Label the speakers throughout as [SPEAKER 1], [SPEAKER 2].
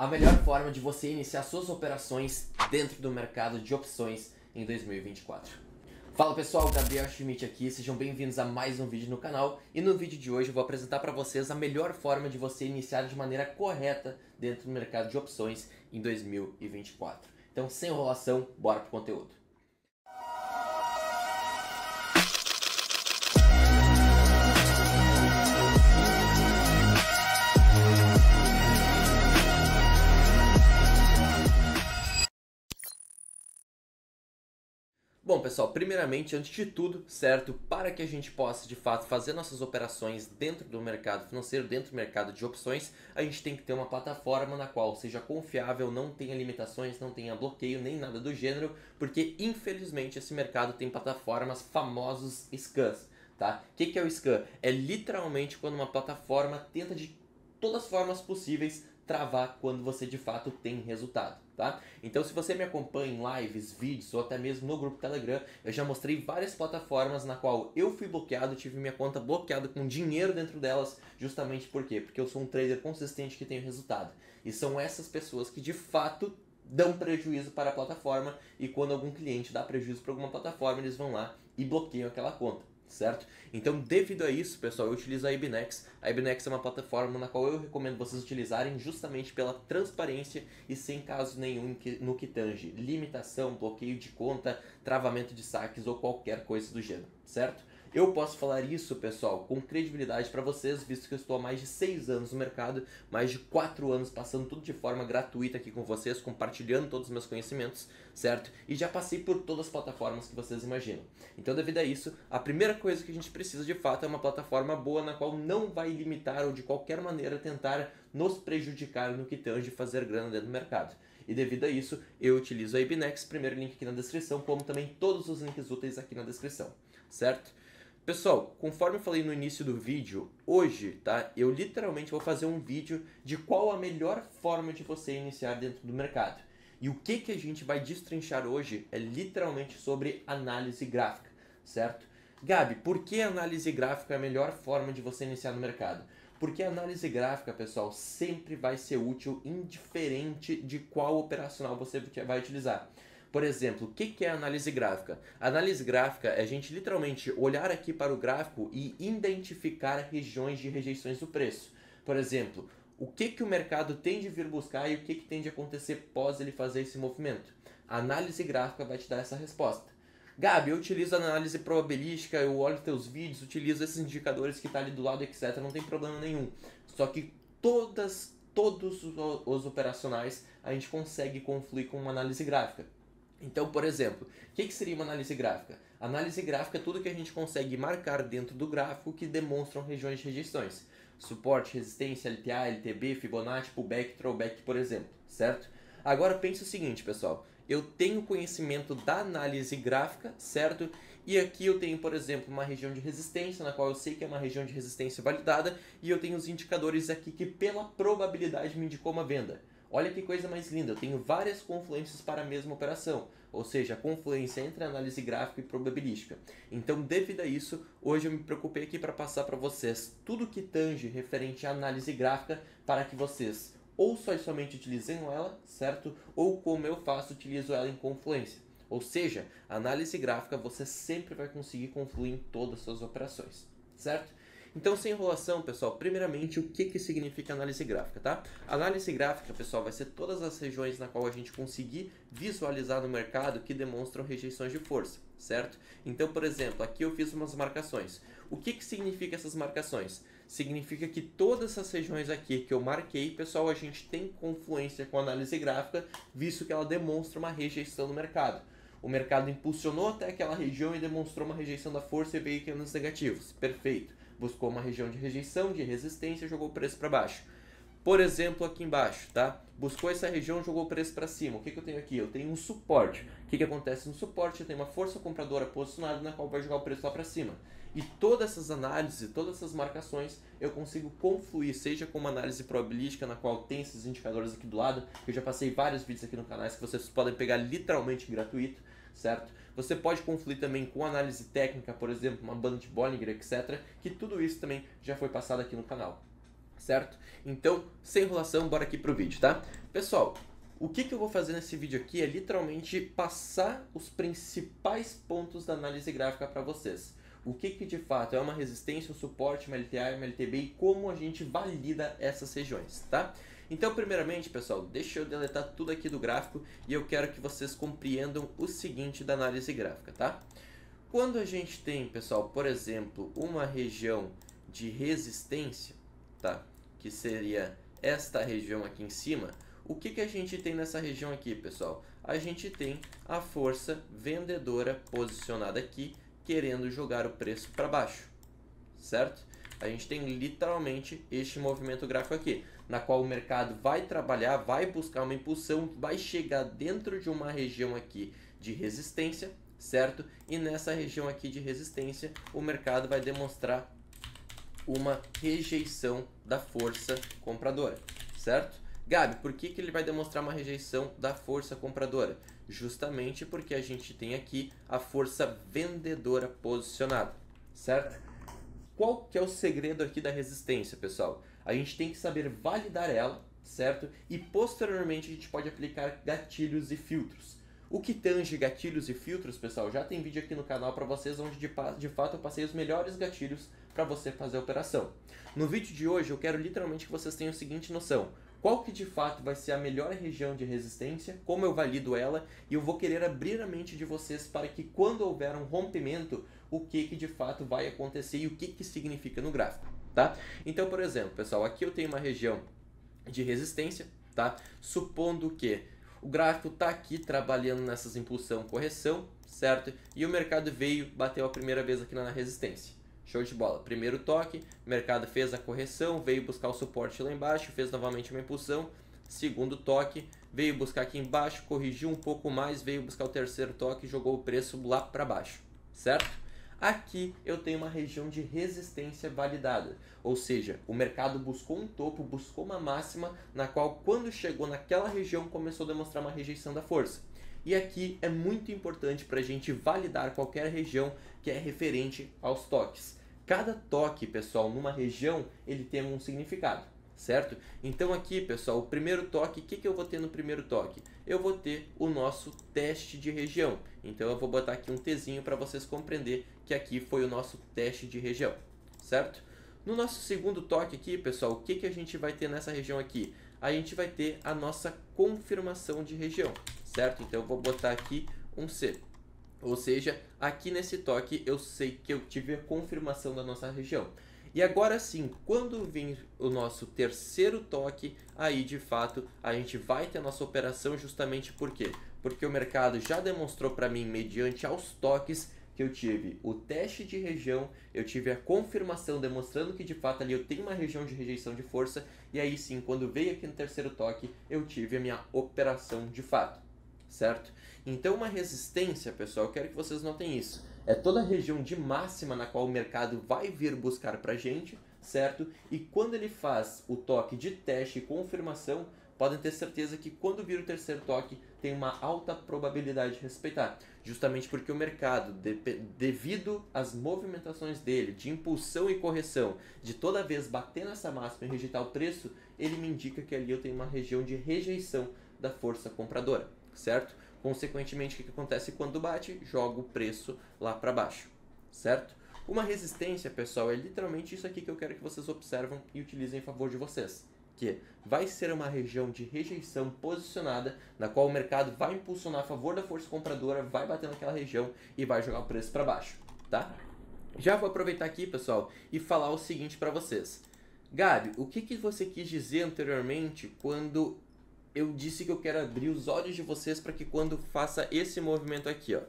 [SPEAKER 1] a melhor forma de você iniciar suas operações dentro do mercado de opções em 2024. Fala pessoal, Gabriel Schmidt aqui, sejam bem-vindos a mais um vídeo no canal e no vídeo de hoje eu vou apresentar para vocês a melhor forma de você iniciar de maneira correta dentro do mercado de opções em 2024. Então, sem enrolação, bora pro conteúdo. Bom, pessoal, primeiramente, antes de tudo, certo, para que a gente possa de fato fazer nossas operações dentro do mercado financeiro, dentro do mercado de opções, a gente tem que ter uma plataforma na qual seja confiável, não tenha limitações, não tenha bloqueio nem nada do gênero, porque infelizmente esse mercado tem plataformas famosos scans, tá? O que, que é o scan? É literalmente quando uma plataforma tenta de todas as formas possíveis travar quando você de fato tem resultado, tá? Então se você me acompanha em lives, vídeos ou até mesmo no grupo Telegram, eu já mostrei várias plataformas na qual eu fui bloqueado, tive minha conta bloqueada com dinheiro dentro delas, justamente por quê? Porque eu sou um trader consistente que tem resultado. E são essas pessoas que de fato dão prejuízo para a plataforma e quando algum cliente dá prejuízo para alguma plataforma, eles vão lá e bloqueiam aquela conta certo? Então, devido a isso, pessoal, eu utilizo a Ibnex. A Ibnex é uma plataforma na qual eu recomendo vocês utilizarem justamente pela transparência e sem caso nenhum no que tange limitação, bloqueio de conta, travamento de saques ou qualquer coisa do gênero, certo? Eu posso falar isso, pessoal, com credibilidade para vocês, visto que eu estou há mais de 6 anos no mercado, mais de 4 anos passando tudo de forma gratuita aqui com vocês, compartilhando todos os meus conhecimentos, certo? E já passei por todas as plataformas que vocês imaginam. Então, devido a isso, a primeira coisa que a gente precisa de fato é uma plataforma boa na qual não vai limitar ou de qualquer maneira tentar nos prejudicar no que tange fazer grana dentro do mercado. E devido a isso, eu utilizo a Ibnex, primeiro link aqui na descrição, como também todos os links úteis aqui na descrição, certo? Pessoal, conforme eu falei no início do vídeo, hoje, tá? Eu literalmente vou fazer um vídeo de qual a melhor forma de você iniciar dentro do mercado. E o que que a gente vai destrinchar hoje é literalmente sobre análise gráfica, certo? Gabi, por que análise gráfica é a melhor forma de você iniciar no mercado? Porque a análise gráfica, pessoal, sempre vai ser útil indiferente de qual operacional você vai utilizar. Por exemplo, o que é análise gráfica? análise gráfica é a gente literalmente olhar aqui para o gráfico e identificar regiões de rejeições do preço. Por exemplo, o que, que o mercado tende a vir buscar e o que, que tende a acontecer pós ele fazer esse movimento. A análise gráfica vai te dar essa resposta. Gabi, eu utilizo análise probabilística, eu olho teus vídeos, utilizo esses indicadores que está ali do lado, etc. Não tem problema nenhum. Só que todas, todos os operacionais a gente consegue confluir com uma análise gráfica. Então, por exemplo, o que, que, seria uma análise gráfica? Análise gráfica é tudo que a gente consegue marcar dentro do gráfico que demonstram regiões de rejeições. Suporte, resistência, LTA, LTB, Fibonacci, pullback, throwback, por exemplo, certo? Agora pense o seguinte, pessoal. Eu tenho conhecimento da análise gráfica, certo? E aqui eu tenho, por exemplo, uma região de resistência, na qual eu sei que é uma região de resistência validada, e eu tenho os indicadores aqui que pela probabilidade me indicou uma venda. Olha que coisa mais linda, eu tenho várias confluências para a mesma operação, ou seja, a confluência entre análise gráfica e probabilística. Então, devido a isso, hoje eu me preocupei aqui para passar para vocês tudo que tange referente à análise gráfica para que vocês ou só somente utilizem ela, certo? Ou como eu faço, utilizo ela em confluência. Ou seja, análise gráfica você sempre vai conseguir confluir em todas as suas operações, certo? Então, sem enrolação, pessoal, primeiramente, o que, que significa análise gráfica, tá? Análise gráfica, pessoal, vai ser todas as regiões na qual a gente conseguir visualizar no mercado que demonstram rejeições de força, certo? Então, por exemplo, aqui eu fiz umas marcações. O que, que significa essas marcações? Significa que todas essas regiões aqui que eu marquei, pessoal, a gente tem confluência com a análise gráfica, visto que ela demonstra uma rejeição no mercado. O mercado impulsionou até aquela região e demonstrou uma rejeição da força e veio nos negativos. Perfeito buscou uma região de rejeição, de resistência, jogou o preço para baixo. Por exemplo, aqui embaixo, tá? Buscou essa região, jogou o preço para cima. O que, que eu tenho aqui? Eu tenho um suporte. O que, que acontece no suporte? Eu tenho uma força compradora posicionada na qual vai jogar o preço lá para cima. E todas essas análises, todas essas marcações, eu consigo confluir, seja com uma análise probabilística, na qual tem esses indicadores aqui do lado, que eu já passei vários vídeos aqui no canal que vocês podem pegar literalmente gratuito, certo? Você pode confluir também com análise técnica, por exemplo, uma banda de Bollinger, etc. Que tudo isso também já foi passado aqui no canal certo? Então, sem enrolação, bora aqui pro vídeo, tá? Pessoal, o que, que eu vou fazer nesse vídeo aqui é literalmente passar os principais pontos da análise gráfica para vocês. O que, que de fato é uma resistência, um suporte, uma LTA, uma LTB e como a gente valida essas regiões, tá? Então, primeiramente, pessoal, deixa eu deletar tudo aqui do gráfico e eu quero que vocês compreendam o seguinte da análise gráfica, tá? Quando a gente tem, pessoal, por exemplo, uma região de resistência, tá? Que seria esta região aqui em cima, o que, que a gente tem nessa região aqui, pessoal? A gente tem a força vendedora posicionada aqui, querendo jogar o preço para baixo, certo? A gente tem literalmente este movimento gráfico aqui, na qual o mercado vai trabalhar, vai buscar uma impulsão, vai chegar dentro de uma região aqui de resistência, certo? E nessa região aqui de resistência, o mercado vai demonstrar uma rejeição da força compradora, certo? Gabi, por que, que ele vai demonstrar uma rejeição da força compradora? Justamente porque a gente tem aqui a força vendedora posicionada, certo? Qual que é o segredo aqui da resistência, pessoal? A gente tem que saber validar ela, certo? E posteriormente a gente pode aplicar gatilhos e filtros. O que tange gatilhos e filtros, pessoal, já tem vídeo aqui no canal para vocês onde de, de fato eu passei os melhores gatilhos para você fazer a operação. No vídeo de hoje eu quero literalmente que vocês tenham a seguinte noção qual que de fato vai ser a melhor região de resistência, como eu valido ela, e eu vou querer abrir a mente de vocês para que quando houver um rompimento, o que, que de fato vai acontecer e o que, que significa no gráfico, tá? Então, por exemplo, pessoal, aqui eu tenho uma região de resistência, tá? Supondo que o gráfico está aqui trabalhando nessas impulsão correção, certo? E o mercado veio, bateu a primeira vez aqui na resistência. Show de bola. Primeiro toque, o mercado fez a correção, veio buscar o suporte lá embaixo, fez novamente uma impulsão. Segundo toque, veio buscar aqui embaixo, corrigiu um pouco mais, veio buscar o terceiro toque jogou o preço lá para baixo, certo? Aqui eu tenho uma região de resistência validada, ou seja, o mercado buscou um topo, buscou uma máxima, na qual quando chegou naquela região começou a demonstrar uma rejeição da força. E aqui é muito importante para a gente validar qualquer região que é referente aos toques. Cada toque, pessoal, numa região, ele tem um significado, certo? Então aqui, pessoal, o primeiro toque, o que, que eu vou ter no primeiro toque? Eu vou ter o nosso teste de região. Então eu vou botar aqui um Tzinho para vocês compreender que aqui foi o nosso teste de região, certo? No nosso segundo toque aqui, pessoal, o que, que a gente vai ter nessa região aqui? A gente vai ter a nossa confirmação de região, certo? Então eu vou botar aqui um C. Ou seja, aqui nesse toque eu sei que eu tive a confirmação da nossa região. E agora sim, quando vir o nosso terceiro toque, aí de fato a gente vai ter a nossa operação justamente por quê? Porque o mercado já demonstrou para mim, mediante aos toques, que eu tive o teste de região, eu tive a confirmação demonstrando que de fato ali eu tenho uma região de rejeição de força, e aí sim, quando veio aqui no terceiro toque, eu tive a minha operação de fato certo? Então, uma resistência, pessoal, eu quero que vocês notem isso. É toda a região de máxima na qual o mercado vai vir buscar para gente, certo? E quando ele faz o toque de teste e confirmação, podem ter certeza que quando vir o terceiro toque, tem uma alta probabilidade de respeitar. Justamente porque o mercado, de, devido às movimentações dele, de impulsão e correção, de toda vez bater nessa máxima e rejeitar o preço, ele me indica que ali eu tenho uma região de rejeição da força compradora certo? Consequentemente, o que, acontece quando bate? Joga o preço lá para baixo, certo? Uma resistência, pessoal, é literalmente isso aqui que eu quero que vocês observam e utilizem em favor de vocês. Que vai ser uma região de rejeição posicionada, na qual o mercado vai impulsionar a favor da força compradora, vai bater naquela região e vai jogar o preço para baixo, tá? Já vou aproveitar aqui, pessoal, e falar o seguinte para vocês. Gabi, o que, que você quis dizer anteriormente quando eu disse que eu quero abrir os olhos de vocês para que quando faça esse movimento aqui, ó.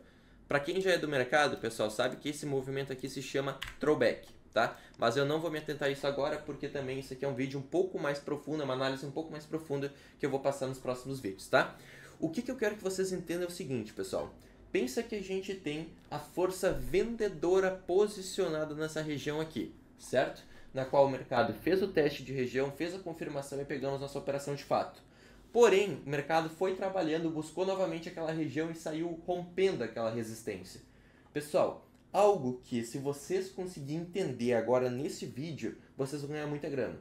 [SPEAKER 1] Para quem já é do mercado, pessoal, sabe que esse movimento aqui se chama throwback, tá? Mas eu não vou me atentar a isso agora porque também isso aqui é um vídeo um pouco mais profundo, uma análise um pouco mais profunda que eu vou passar nos próximos vídeos, tá? O que, que eu quero que vocês entendam é o seguinte, pessoal. Pensa que a gente tem a força vendedora posicionada nessa região aqui, certo? Na qual o mercado fez o teste de região, fez a confirmação e pegamos nossa operação de fato. Porém, o mercado foi trabalhando, buscou novamente aquela região e saiu rompendo aquela resistência. Pessoal, algo que se vocês conseguirem entender agora nesse vídeo, vocês vão ganhar muita grana.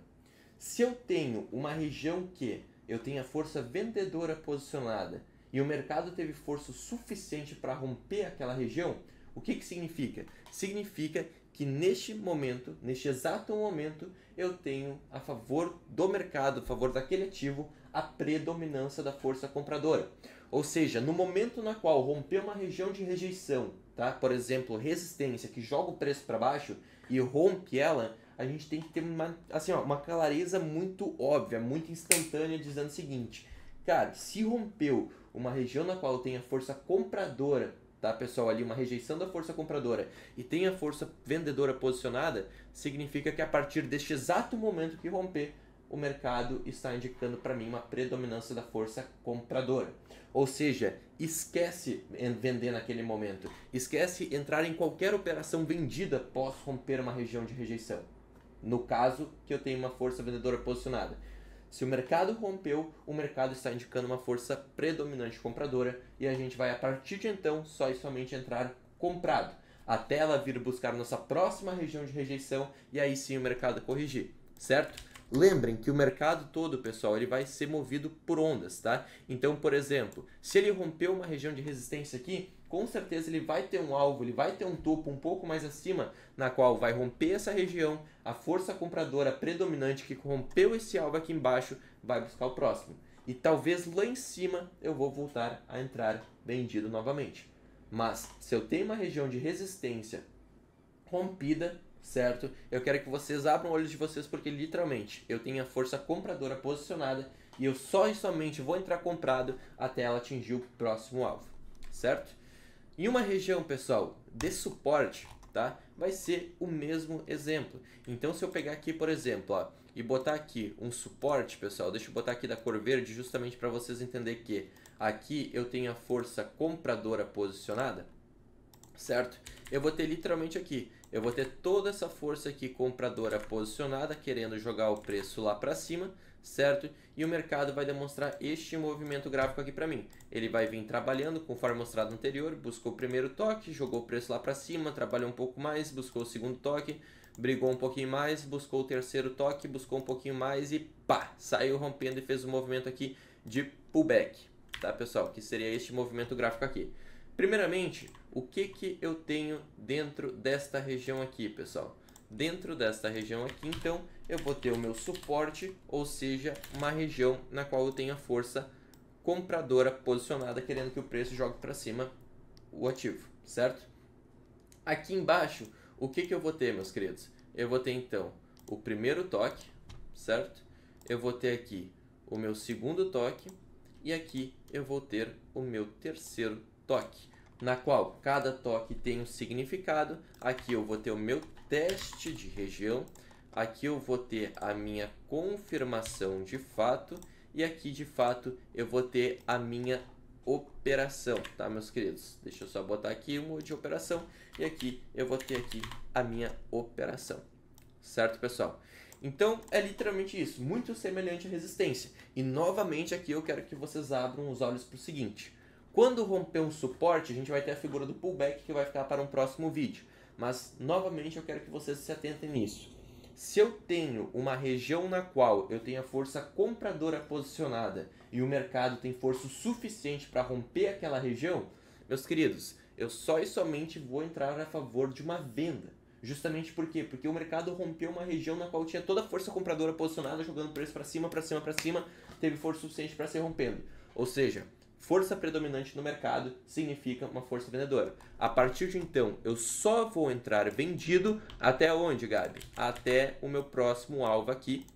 [SPEAKER 1] Se eu tenho uma região que eu tenho a força vendedora posicionada e o mercado teve força suficiente para romper aquela região, o que, que significa? Significa que neste momento, neste exato momento, eu tenho a favor do mercado, a favor daquele ativo, a predominância da força compradora. Ou seja, no momento na qual romper uma região de rejeição, tá? por exemplo, resistência, que joga o preço para baixo e rompe ela, a gente tem que ter uma, assim, ó, uma clareza muito óbvia, muito instantânea, dizendo o seguinte: cara, se rompeu uma região na qual tem a força compradora tá, pessoal, ali uma rejeição da força compradora e tem a força vendedora posicionada, significa que a partir deste exato momento que romper, o mercado está indicando para mim uma predominância da força compradora. Ou seja, esquece vender naquele momento, esquece entrar em qualquer operação vendida pós romper uma região de rejeição. No caso que eu tenho uma força vendedora posicionada. Se o mercado rompeu, o mercado está indicando uma força predominante compradora e a gente vai a partir de então só e somente entrar comprado, até ela vir buscar nossa próxima região de rejeição e aí sim o mercado corrigir, certo? Lembrem que o mercado todo, pessoal, ele vai ser movido por ondas, tá? Então, por exemplo, se ele rompeu uma região de resistência aqui, com certeza ele vai ter um alvo, ele vai ter um topo um pouco mais acima, na qual vai romper essa região, a força compradora predominante que rompeu esse alvo aqui embaixo vai buscar o próximo. E talvez lá em cima eu vou voltar a entrar vendido novamente. Mas se eu tenho uma região de resistência rompida, certo? Eu quero que vocês abram olhos de vocês porque literalmente eu tenho a força compradora posicionada e eu só e somente vou entrar comprado até ela atingir o próximo alvo, certo? Em uma região, pessoal, de suporte, tá? Vai ser o mesmo exemplo. Então, se eu pegar aqui, por exemplo, ó, e botar aqui um suporte, pessoal, deixa eu botar aqui da cor verde justamente para vocês entenderem que aqui eu tenho a força compradora posicionada, certo? Eu vou ter literalmente aqui eu vou ter toda essa força aqui compradora posicionada, querendo jogar o preço lá para cima, certo? E o mercado vai demonstrar este movimento gráfico aqui para mim. Ele vai vir trabalhando, conforme mostrado anterior, buscou o primeiro toque, jogou o preço lá para cima, trabalhou um pouco mais, buscou o segundo toque, brigou um pouquinho mais, buscou o terceiro toque, buscou um pouquinho mais e pá, saiu rompendo e fez o um movimento aqui de pullback, tá pessoal? Que seria este movimento gráfico aqui. Primeiramente, o que, que eu tenho dentro desta região aqui, pessoal? Dentro desta região aqui, então, eu vou ter o meu suporte, ou seja, uma região na qual eu tenho a força compradora posicionada, querendo que o preço jogue para cima o ativo, certo? Aqui embaixo, o que, que eu vou ter, meus queridos? Eu vou ter, então, o primeiro toque, certo? Eu vou ter aqui o meu segundo toque e aqui eu vou ter o meu terceiro toque na qual cada toque tem um significado. Aqui eu vou ter o meu teste de região, aqui eu vou ter a minha confirmação de fato e aqui de fato eu vou ter a minha operação, tá meus queridos? Deixa eu só botar aqui modo de operação e aqui eu vou ter aqui a minha operação, certo pessoal? Então é literalmente isso, muito semelhante à resistência. E novamente aqui eu quero que vocês abram os olhos para o seguinte: quando romper um suporte, a gente vai ter a figura do pullback que vai ficar para um próximo vídeo. Mas, novamente, eu quero que vocês se atentem nisso. Se eu tenho uma região na qual eu tenho a força compradora posicionada e o mercado tem força suficiente para romper aquela região, meus queridos, eu só e somente vou entrar a favor de uma venda. Justamente por quê? Porque o mercado rompeu uma região na qual tinha toda a força compradora posicionada, jogando preço para cima, para cima, para cima, teve força suficiente para ser rompendo. Ou seja, força predominante no mercado significa uma força vendedora. A partir de então, eu só vou entrar vendido até onde, Gabi? Até o meu próximo alvo aqui,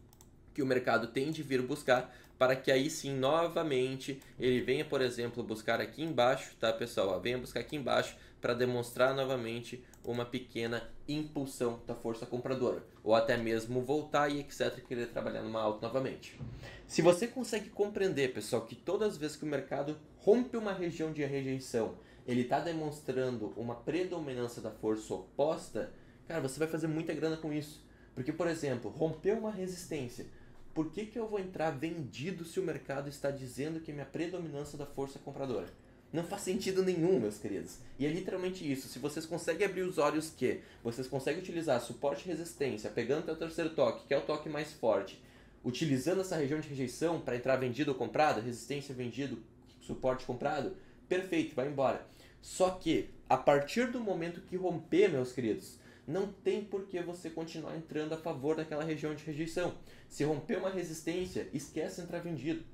[SPEAKER 1] que o mercado tem de vir buscar, para que aí sim, novamente, ele venha, por exemplo, buscar aqui embaixo, tá, pessoal? venha buscar aqui embaixo para demonstrar novamente uma pequena impulsão da força compradora, ou até mesmo voltar e etc, querer trabalhar numa alta novamente. Se você consegue compreender, pessoal, que todas as vezes que o mercado rompe uma região de rejeição, ele está demonstrando uma predominância da força oposta, cara, você vai fazer muita grana com isso. Porque, por exemplo, rompeu uma resistência. Por que, que eu vou entrar vendido se o mercado está dizendo que é minha predominância da força compradora? Não faz sentido nenhum, meus queridos. E é literalmente isso. Se vocês conseguem abrir os olhos que vocês conseguem utilizar suporte e resistência, pegando o terceiro toque, que é o toque mais forte, utilizando essa região de rejeição para entrar vendido ou comprado, resistência vendido, suporte comprado, perfeito, vai embora. Só que a partir do momento que romper, meus queridos, não tem por que você continuar entrando a favor daquela região de rejeição. Se romper uma resistência, esquece entrar vendido.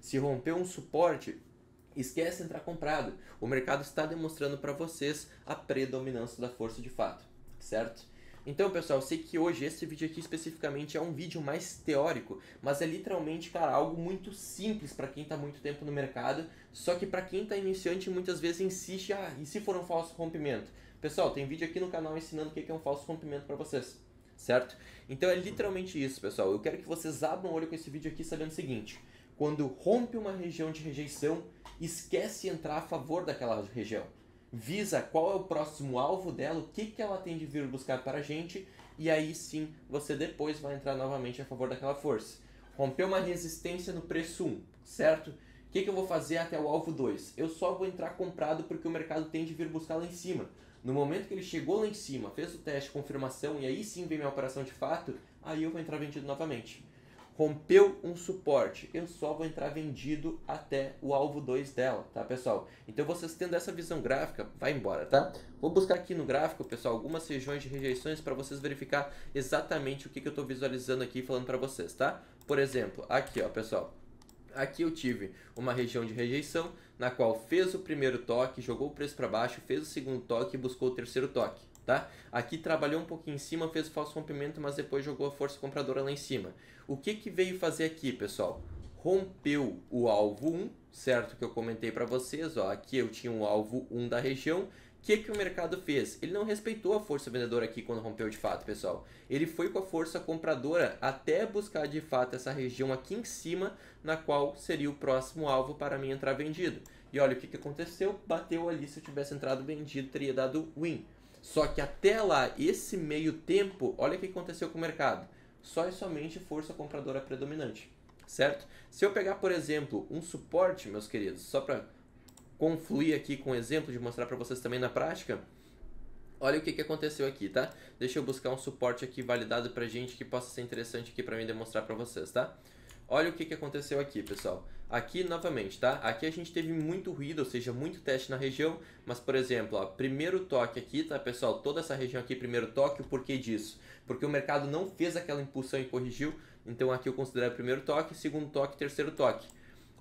[SPEAKER 1] Se romper um suporte, esquece entrar comprado. O mercado está demonstrando para vocês a predominância da força de fato, certo? Então, pessoal, eu sei que hoje esse vídeo aqui especificamente é um vídeo mais teórico, mas é literalmente, cara, algo muito simples para quem está muito tempo no mercado, só que para quem está iniciante muitas vezes insiste, ah, e se for um falso rompimento? Pessoal, tem vídeo aqui no canal ensinando o que é um falso rompimento para vocês, certo? Então é literalmente isso, pessoal. Eu quero que vocês abram o olho com esse vídeo aqui sabendo o seguinte, quando rompe uma região de rejeição, esquece entrar a favor daquela região visa qual é o próximo alvo dela, o que, que ela tem de vir buscar para a gente, e aí sim você depois vai entrar novamente a favor daquela força. Rompeu uma resistência no preço 1, certo? O que, que eu vou fazer até o alvo 2? Eu só vou entrar comprado porque o mercado tem de vir buscar lá em cima. No momento que ele chegou lá em cima, fez o teste, confirmação, e aí sim vem minha operação de fato, aí eu vou entrar vendido novamente rompeu um suporte, eu só vou entrar vendido até o alvo 2 dela, tá pessoal? Então vocês tendo essa visão gráfica, vai embora, tá? Vou buscar aqui no gráfico, pessoal, algumas regiões de rejeições para vocês verificar exatamente o que, que eu estou visualizando aqui falando para vocês, tá? Por exemplo, aqui ó, pessoal, aqui eu tive uma região de rejeição na qual fez o primeiro toque, jogou o preço para baixo, fez o segundo toque e buscou o terceiro toque tá? Aqui trabalhou um pouquinho em cima, fez o falso rompimento, mas depois jogou a força compradora lá em cima. O que que veio fazer aqui, pessoal? Rompeu o alvo 1, certo? Que eu comentei para vocês, ó, aqui eu tinha um alvo 1 da região. O que, que o mercado fez? Ele não respeitou a força vendedora aqui quando rompeu de fato, pessoal. Ele foi com a força compradora até buscar de fato essa região aqui em cima, na qual seria o próximo alvo para mim entrar vendido. E olha o que, que aconteceu, bateu ali, se eu tivesse entrado vendido, teria dado win. Só que até lá, esse meio tempo, olha o que aconteceu com o mercado. Só e somente força compradora predominante, certo? Se eu pegar, por exemplo, um suporte, meus queridos, só para confluir aqui com um exemplo de mostrar para vocês também na prática, olha o que, que aconteceu aqui, tá? Deixa eu buscar um suporte aqui validado para gente que possa ser interessante aqui para mim demonstrar para vocês, tá? Olha o que, que aconteceu aqui, pessoal. Aqui, novamente, tá? Aqui a gente teve muito ruído, ou seja, muito teste na região. Mas, por exemplo, ó, primeiro toque aqui, tá, pessoal? Toda essa região aqui, primeiro toque. O porquê disso? Porque o mercado não fez aquela impulsão e corrigiu. Então, aqui eu considero primeiro toque, segundo toque, terceiro toque.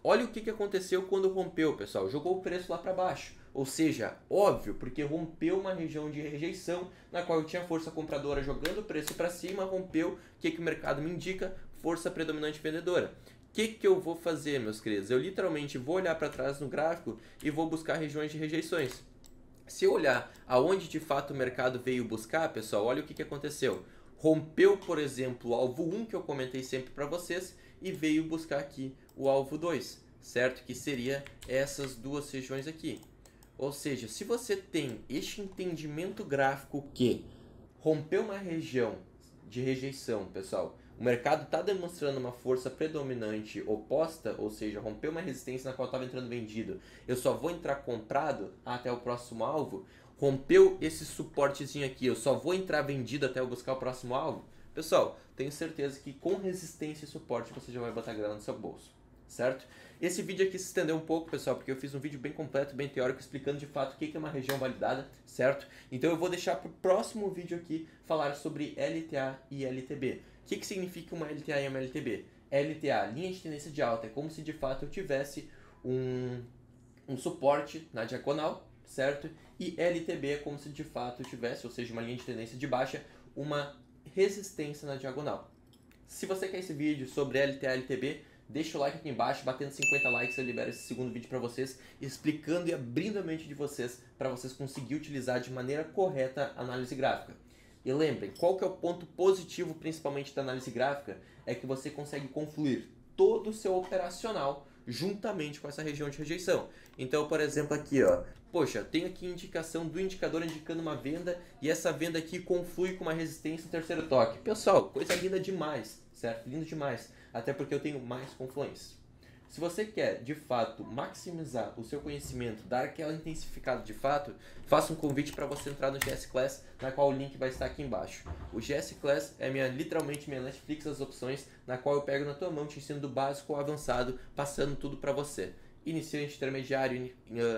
[SPEAKER 1] Olha o que, que aconteceu quando rompeu, pessoal. Jogou o preço lá para baixo. Ou seja, óbvio, porque rompeu uma região de rejeição na qual eu tinha força compradora jogando o preço para cima, rompeu. O que, que o mercado me indica? Força predominante vendedora. O que, que eu vou fazer, meus queridos? Eu literalmente vou olhar para trás no gráfico e vou buscar regiões de rejeições. Se eu olhar aonde de fato o mercado veio buscar, pessoal, olha o que, que aconteceu. Rompeu, por exemplo, o alvo 1 que eu comentei sempre para vocês e veio buscar aqui o alvo 2, certo? Que seria essas duas regiões aqui. Ou seja, se você tem este entendimento gráfico que rompeu uma região de rejeição, pessoal, o mercado está demonstrando uma força predominante oposta, ou seja, rompeu uma resistência na qual estava entrando vendido, eu só vou entrar comprado até o próximo alvo, rompeu esse suportezinho aqui, eu só vou entrar vendido até eu buscar o próximo alvo. Pessoal, tenho certeza que com resistência e suporte você já vai botar grana no seu bolso, certo? Esse vídeo aqui se estendeu um pouco, pessoal, porque eu fiz um vídeo bem completo, bem teórico, explicando de fato o que é uma região validada, certo? Então eu vou deixar para o próximo vídeo aqui falar sobre LTA e LTB. O que, que significa uma LTA e uma LTB? LTA, linha de tendência de alta, é como se de fato eu tivesse um, um suporte na diagonal, certo? E LTB é como se de fato eu tivesse, ou seja, uma linha de tendência de baixa, uma resistência na diagonal. Se você quer esse vídeo sobre LTA e LTB, deixa o like aqui embaixo, batendo 50 likes eu libero esse segundo vídeo para vocês, explicando e abrindo a mente de vocês para vocês conseguirem utilizar de maneira correta a análise gráfica. E lembrem, qual que é o ponto positivo principalmente da análise gráfica? É que você consegue confluir todo o seu operacional juntamente com essa região de rejeição. Então, por exemplo, aqui, ó, poxa, tem aqui indicação do indicador indicando uma venda e essa venda aqui conflui com uma resistência no terceiro toque. Pessoal, coisa linda demais, certo? Lindo demais, até porque eu tenho mais confluência. Se você quer, de fato, maximizar o seu conhecimento, dar aquela intensificada de fato, faça um convite para você entrar no GS Class, na qual o link vai estar aqui embaixo. O GS Class é minha, literalmente minha Netflix das opções, na qual eu pego na tua mão, te ensino do básico ao avançado, passando tudo para você iniciante, intermediário,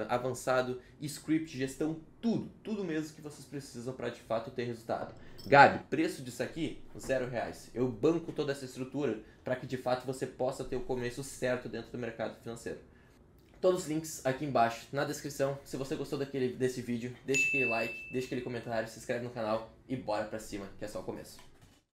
[SPEAKER 1] avançado, script, gestão, tudo, tudo mesmo que vocês precisam para de fato ter resultado. Gabi, preço disso aqui? Zero reais. Eu banco toda essa estrutura para que de fato você possa ter o começo certo dentro do mercado financeiro. Todos os links aqui embaixo na descrição. Se você gostou daquele, desse vídeo, deixa aquele like, deixa aquele comentário, se inscreve no canal e bora pra cima, que é só o começo.